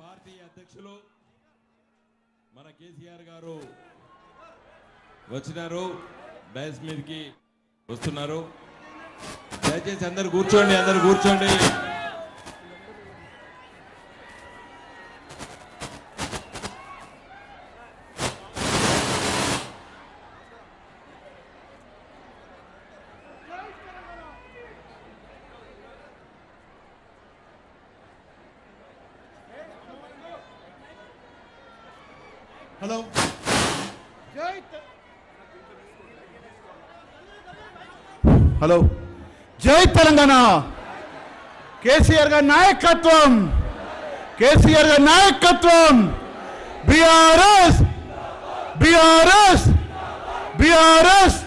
భారతీయ అధ్యక్షులు మన కేసీఆర్ గారు వచ్చినారు డైస్ మీదకి వస్తున్నారు. దయచేసి అందరు కూర్చోండి అందరు కూర్చోండి. హలో హలో జై తెలంగాణ కేసీఆర్ గారి నాయకత్వం కేసీఆర్ గారి నాయకత్వం బీఆర్ఎస్ బీఆర్ఎస్ బీఆర్ఎస్